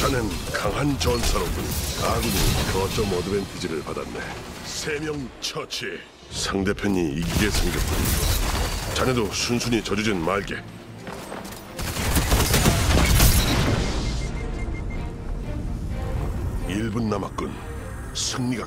자넨 강한 전사로군. 아군이 거점 어드밴티지를 받았네. 세 명 처치. 상대편이 이기게 생겼군. 자네도 순순히 져주진 말게. 1분 남았군. 승리가